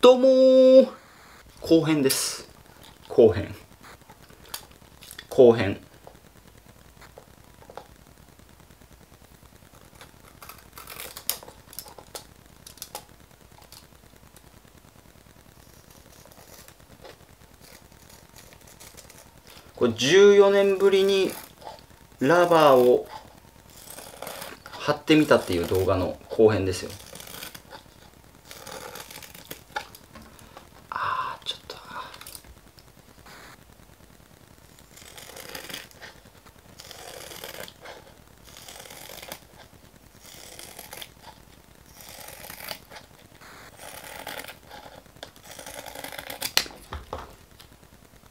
どうも後編です後編後編これ14年ぶりにラバーを貼ってみたっていう動画の後編ですよあーちょっと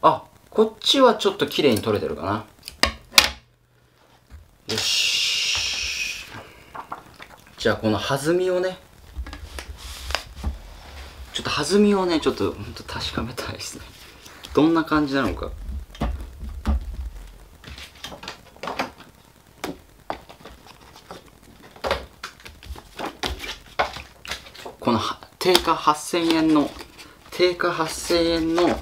あこっちはちょっと綺麗に取れてるかな。よし。じゃあこの弾みをねちょっと弾みをねちょっとほんと確かめたいですね。どんな感じなのか。この定価8000円の定価8000円の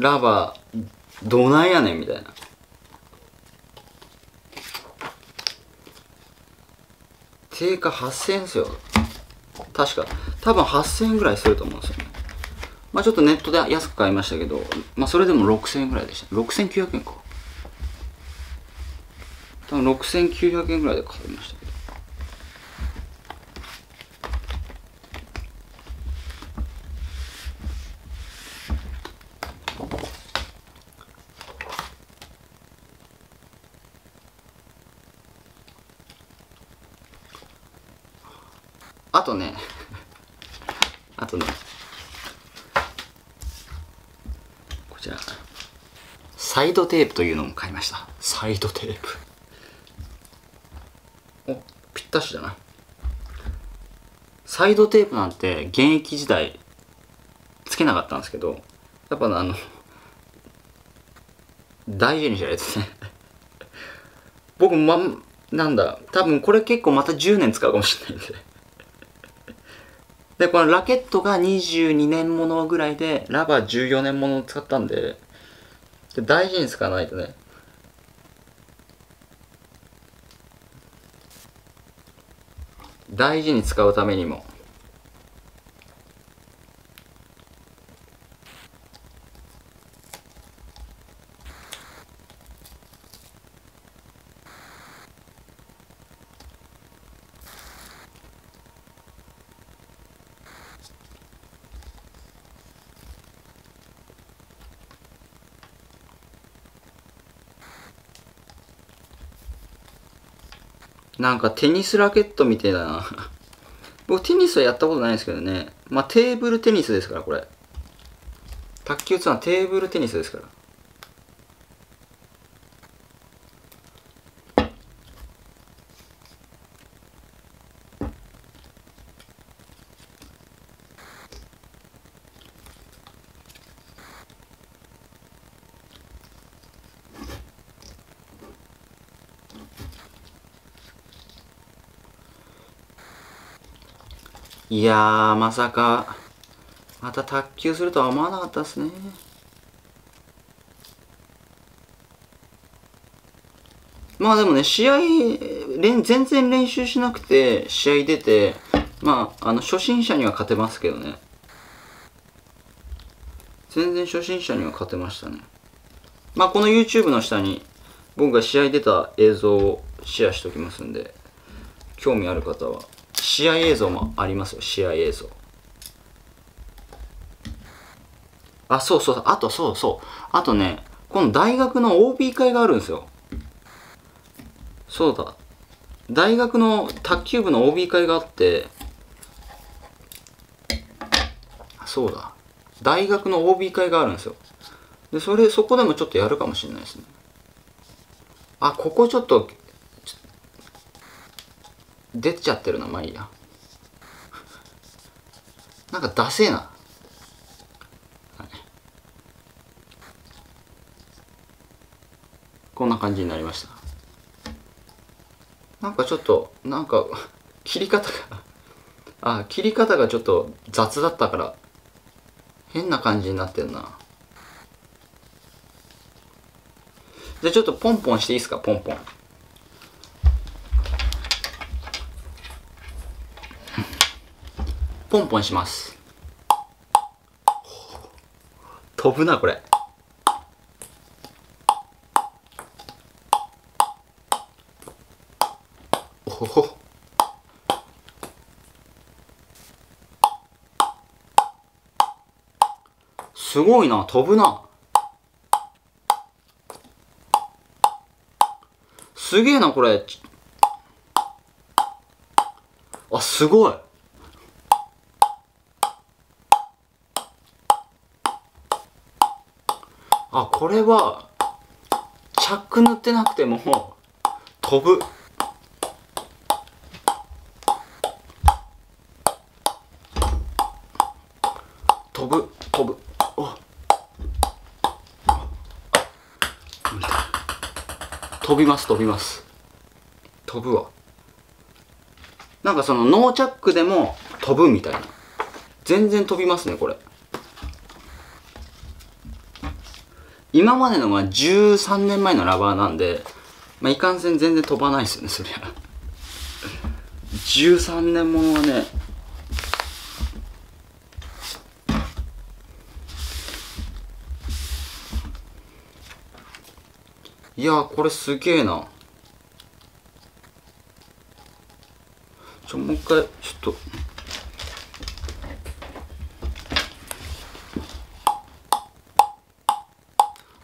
ラバーどないやねんみたいな。定価8000円ですよ。確か。多分8000円ぐらいすると思うんですよね。まあちょっとネットで安く買いましたけどまあそれでも6000円ぐらいでした。6900円か。多分6900円ぐらいで買いました。あとね。あとね。こちら。サイドテープというのも買いました。サイドテープ。おぴったしだな。サイドテープなんて現役時代つけなかったんですけどやっぱあの大事にしないとね僕まなんだ多分これ結構また10年使うかもしれないんでで、このラケットが22年ものぐらいで、ラバー14年ものを使ったんで、で大事に使わないとね。大事に使うためにも。なんかテニスラケットみたいだな。僕テニスはやったことないですけどね。まあテーブルテニスですから、これ。卓球ってのはテーブルテニスですから。いやー、まさか、また卓球するとは思わなかったですね。まあでもね、試合、全然練習しなくて、試合出て、まあ、あの、初心者には勝てますけどね。全然初心者には勝てましたね。まあ、この YouTube の下に、僕が試合出た映像をシェアしておきますんで、興味ある方は、試合映像もありますよ、試合映像。あ、そうそう、あとそうそう。あとね、この大学の OB 会があるんですよ。そうだ。大学の卓球部の OB 会があって、そうだ。大学の OB 会があるんですよ。で、それ、そこでもちょっとやるかもしれないですね。あ、ここちょっと、出ちゃってるな、まあいいや。なんかダセえな。はいこんな感じになりました。なんかちょっと、なんか、切り方があ切り方がちょっと雑だったから変な感じになってんなじゃあちょっとポンポンしていいですか？ポンポンポンポンします。飛ぶなこれ。おほすごいな飛ぶな。すげえなこれ。あすごい。あこれはチャック塗ってなくても飛ぶ。飛ぶ飛ぶ。お。飛びます飛びます。飛ぶわ。なんかそのノーチャックでも飛ぶみたいな。全然飛びますねこれ。今までのが13年前のラバーなんで、まあ、いかんせん全然飛ばないですよねそりゃ。13年ものはねいやこれすげえな。ちょもう一回ちょっと。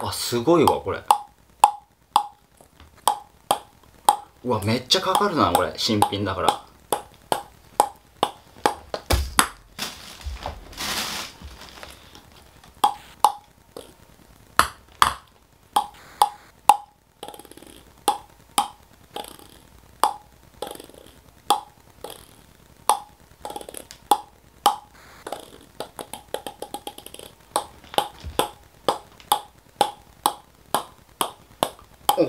あすごいわこれ。うわめっちゃかかるなこれ。新品だから。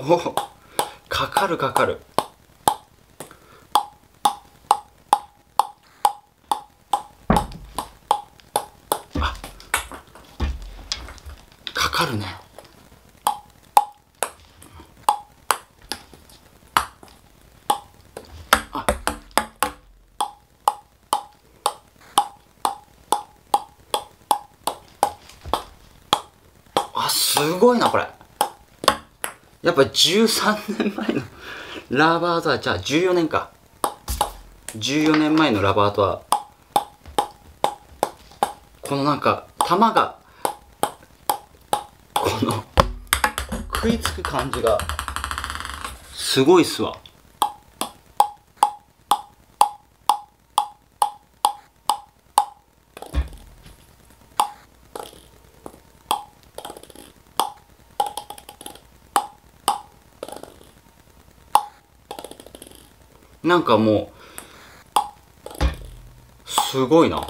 お かかるかかる。あかかるね。あ。あすごいなこれ。やっぱ13年前のラバーとは、じゃあ14年か。14年前のラバーとは、このなんか、玉が、この、食いつく感じが、すごいっすわ。なんかもう、すごいな。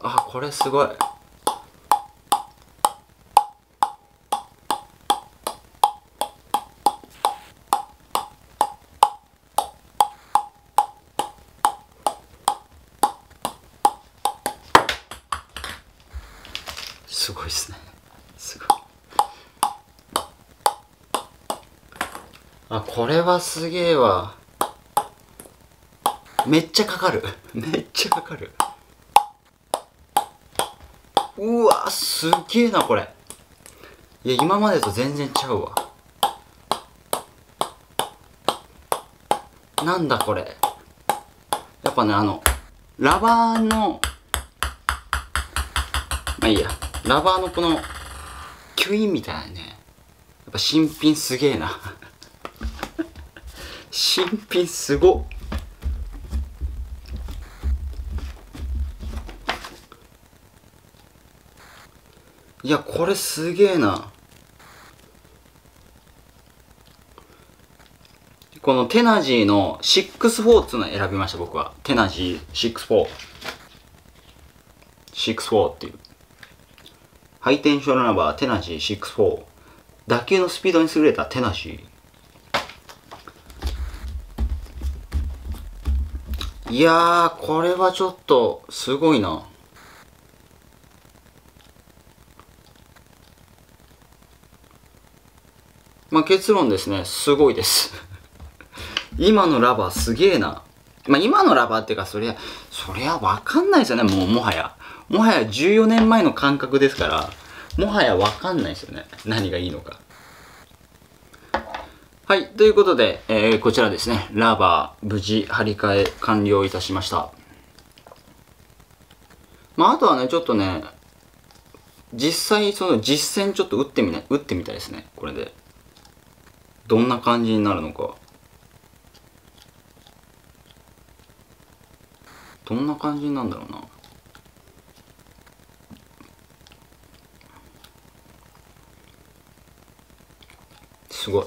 あ、これすごい。すごいっすね。すごい。あこれはすげえわ。めっちゃかかる。めっちゃかかる。うわすげえなこれ。いや今までと全然ちゃうわ。なんだこれ。やっぱねあのラバーのまあいいや。ラバーのこのキュインみたいなね。やっぱ新品すげえな。新品すごっ。いやこれすげえな。このテナジーの64っていうのを選びました僕は。テナジー64 64っていう。ハイテンションラバーテナジー64打球のスピードに優れたテナジー。いやーこれはちょっとすごいな。まあ結論ですね。すごいです。今のラバーすげえな。まあ今のラバーっていうかそりゃそりゃわかんないですよね。もうもはや。もはや14年前の感覚ですからもはやわかんないですよね。何がいいのか。はいということで、えー、こちらですね。ラバー無事張り替え完了いたしました。まああとはねちょっとね実際その実践ちょっと打ってみない？打ってみたいですね。これで。どんな感じになるのか。どんな感じなんだろうな。すごい。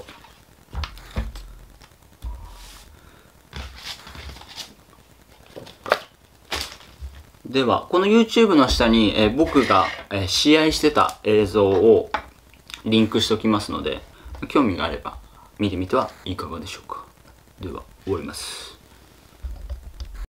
ではこの YouTube の下に、えー、僕が、えー、試合してた映像をリンクしておきますので興味があれば見てみてはいかがでしょうか。では終わります。